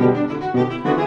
Música